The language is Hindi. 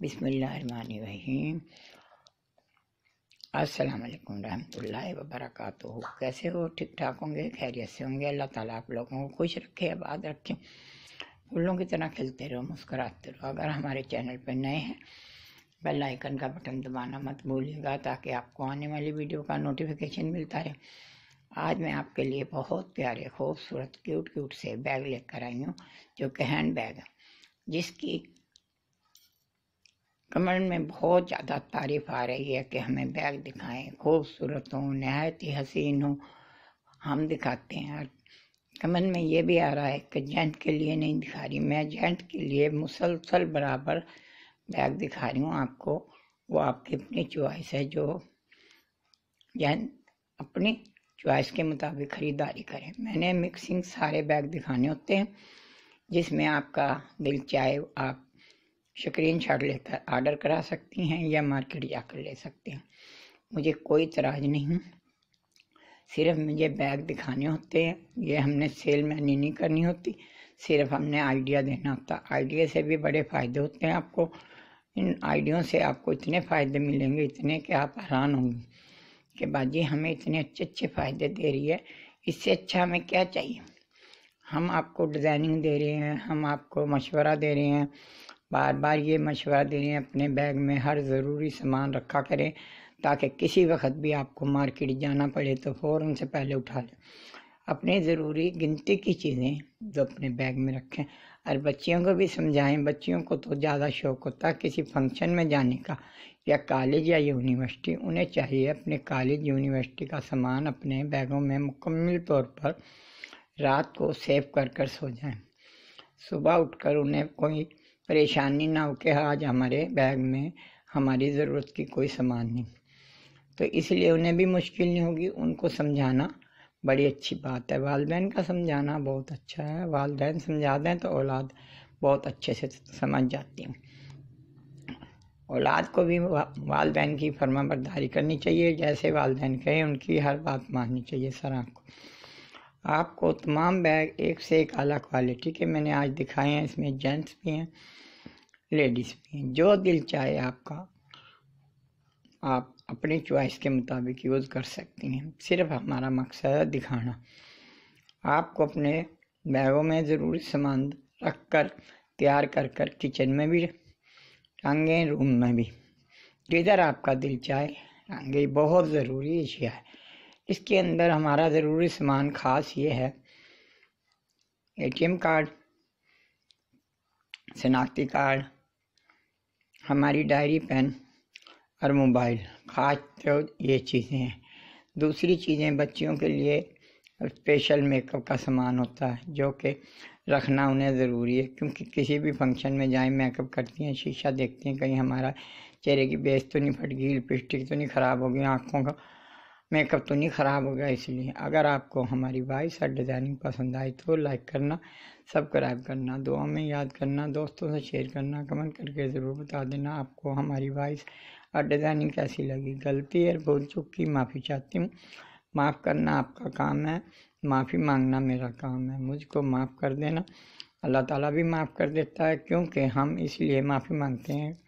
बिस्मिल्लाहिर्रहमानिर्रहीम अस्सलाम वालेकुम रहमतुल्लाहि व बरकातुहू। कैसे हो? ठीक ठाक होंगे? खैरियत से होंगे? अल्लाह ताला आप लोगों को खुश रखे, आबाद रखे। फूलों की तरह खिलते रहो, मुस्कुराते रहो। अगर हमारे चैनल पर नए हैं, बेल आइकन का बटन दबाना मत भूलिएगा, ताकि आपको आने वाली वीडियो का नोटिफिकेशन मिलता रहे। आज मैं आपके लिए बहुत प्यारे, खूबसूरत क्यूट क्यूट से बैग लेकर आई हूँ, जो कि हैंड बैग है, जिसकी कमेंट में बहुत ज़्यादा तारीफ़ आ रही है कि हमें बैग दिखाएँ, खूबसूरत हो नहायत ही हसीन हो, हम दिखाते हैं। कमेंट में ये भी आ रहा है कि जेंट के लिए नहीं दिखा रही, मैं जेंट के लिए मुसलसल बराबर बैग दिखा रही हूँ आपको। वो आपकी अपनी चॉइस है, जो जैन अपनी चॉइस के मुताबिक ख़रीदारी करें। मैंने मिक्सिंग सारे बैग दिखाने होते हैं, जिसमें आपका दिल चाहे आप स्क्रीन शॉट लेकर ऑर्डर करा सकती हैं या मार्केट जाकर ले सकते हैं। मुझे कोई तराज नहीं। सिर्फ़ मुझे बैग दिखाने होते हैं। ये हमने सेल मैनी नहीं करनी होती। सिर्फ़ हमने आइडिया देना होता। आइडिया से भी बड़े फ़ायदे होते हैं आपको। इन आइडियों से आपको इतने फ़ायदे मिलेंगे, इतने कि आप हैरान होंगे कि बाजी हमें इतने अच्छे अच्छे फ़ायदे दे रही है। इससे अच्छा हमें क्या चाहिए? हम आपको डिज़ाइनिंग दे रहे हैं, हम आपको मशवरा दे रहे हैं बार बार ये मशवरा दे, अपने बैग में हर ज़रूरी सामान रखा करें, ताकि किसी वक्त भी आपको मार्केट जाना पड़े तो फ़ौर से पहले उठा लें। अपने ज़रूरी गिनती की चीज़ें जो अपने बैग में रखें, और बच्चियों को भी समझाएँ। बच्चियों को तो ज़्यादा शौक होता है किसी फ़ंक्शन में जाने का, या कॉलेज या यूनिवर्सिटी। उन्हें चाहिए अपने कॉलेज, यूनिवर्सिटी का सामान अपने बैगों में मुकम्मल तौर पर रात को सेव कर कर सो जाएँ। सुबह उठकर उन्हें कोई परेशानी ना हो कि आज हमारे बैग में हमारी ज़रूरत की कोई सामान नहीं। तो इसलिए उन्हें भी मुश्किल नहीं होगी, उनको समझाना बड़ी अच्छी बात है। वालदेन का समझाना बहुत अच्छा है। वालदेन समझा दें तो औलाद बहुत अच्छे से समझ जाती हैं। औलाद को भी वालदेन की फर्मा बरदारी करनी चाहिए। जैसे वालदेन कहें, उनकी हर बात माननी चाहिए सर को आपको तमाम बैग एक से एक अला क्वालिटी के मैंने आज दिखाए हैं, इसमें जेंट्स भी हैं, लेडीज़ भी हैं। जो दिल चाहे आपका, आप अपनी चॉइस के मुताबिक यूज़ कर सकती हैं। सिर्फ़ हमारा मकसद है दिखाना। आपको अपने बैगों में ज़रूरी सामान रख कर तैयार कर कर किचन में भी टांगे रूम में भी। जिधर आपका दिल चाहे टांगे बहुत ज़रूरी अशिया है इसके अंदर हमारा ज़रूरी सामान ख़ास ये है, एटीएम कार्ड, शनाख्ती कार्ड, हमारी डायरी पेन और मोबाइल, ख़ास तो ये चीज़ें हैं। दूसरी चीज़ें बच्चियों के लिए स्पेशल मेकअप का सामान होता है, जो कि रखना उन्हें ज़रूरी है, क्योंकि किसी भी फ़ंक्शन में जाए, मेकअप करती हैं, शीशा देखती हैं, कहीं हमारा चेहरे की बेस तो नहीं फट गई लिपस्टिक तो नहीं ख़राब हो गई आँखों का मेकअप तो नहीं ख़राब हो गया इसलिए। अगर आपको हमारी वॉइस और डिज़ाइनिंग पसंद आई तो लाइक करना, सब्सक्राइब करना, दुआ में याद करना, दोस्तों से शेयर करना, कमेंट करके ज़रूर बता देना आपको हमारी वॉइस और डिज़ाइनिंग कैसी लगी। गलती और भूल चूक की माफ़ी चाहती हूँ। माफ़ करना आपका काम है, माफ़ी मांगना मेरा काम है। मुझको माफ़ कर देना। अल्लाह ताला भी माफ़ कर देता है, क्योंकि हम इसलिए माफ़ी मांगते हैं